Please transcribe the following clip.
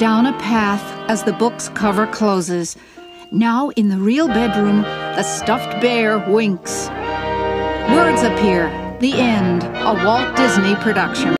down a path as the book's cover closes. Now, in the real bedroom, the stuffed bear winks. Words appear. The end. A Walt Disney production.